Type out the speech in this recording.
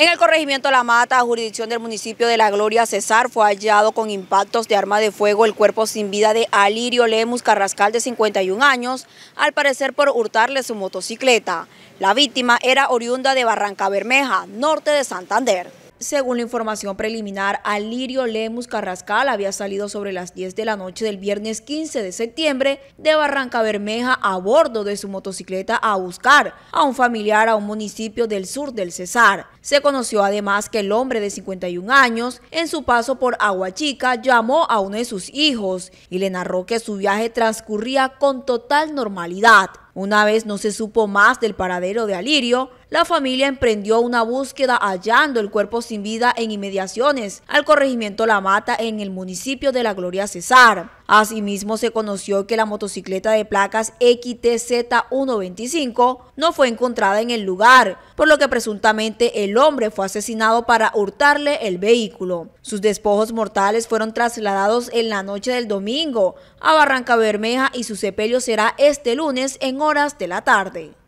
En el corregimiento La Mata, jurisdicción del municipio de La Gloria, Cesar, fue hallado con impactos de arma de fuego el cuerpo sin vida de Alirio Lemus Carrascal, de 51 años, al parecer por hurtarle su motocicleta. La víctima era oriunda de Barranca Bermeja, norte de Santander. Según la información preliminar, Alirio Lemus Carrascal había salido sobre las 10 de la noche del viernes 15 de septiembre de Barranca Bermeja a bordo de su motocicleta a buscar a un familiar a un municipio del sur del Cesar. Se conoció además que el hombre de 51 años, en su paso por Aguachica, llamó a uno de sus hijos y le narró que su viaje transcurría con total normalidad. Una vez no se supo más del paradero de Alirio, la familia emprendió una búsqueda hallando el cuerpo sin vida en inmediaciones al corregimiento La Mata en el municipio de La Gloria Cesar. Asimismo, se conoció que la motocicleta de placas XTZ125 no fue encontrada en el lugar, por lo que presuntamente el hombre fue asesinado para hurtarle el vehículo. Sus despojos mortales fueron trasladados en la noche del domingo a Barranca Bermeja y su sepelio será este lunes en horas de la tarde.